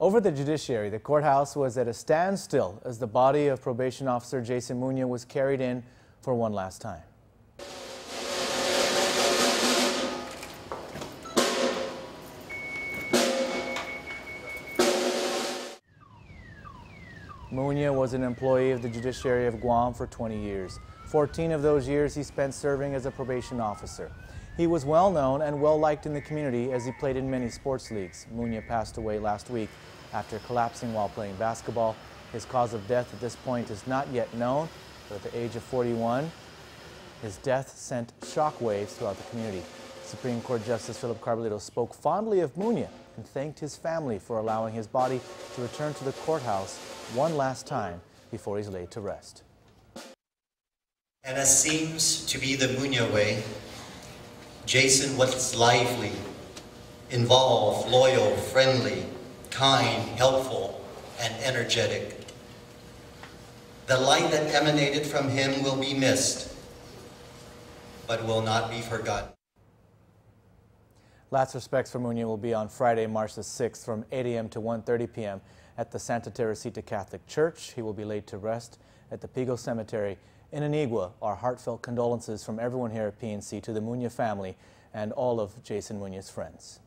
Over the judiciary, the courthouse was at a standstill as the body of probation officer Jason Muña was carried in for one last time. Muña was an employee of the judiciary of Guam for 20 years. 14 of those years he spent serving as a probation officer. He was well known and well liked in the community as he played in many sports leagues. Muña passed away last week after collapsing while playing basketball. His cause of death at this point is not yet known, but at the age of 41, his death sent shockwaves throughout the community. Supreme Court Justice Philip Carbullido spoke fondly of Muña and thanked his family for allowing his body to return to the courthouse one last time before he's laid to rest. And as seems to be the Muña way, Jason was lively, involved, loyal, friendly, kind, helpful, and energetic. The light that emanated from him will be missed, but will not be forgotten. Last respects for Muña will be on Friday, March the 6th from 8 a.m. to 1.30 p.m. at the Santa Teresita Catholic Church. He will be laid to rest at the Pigo Cemetery in Anigua. Our heartfelt condolences from everyone here at PNC to the Muña family and all of Jason Muña's friends.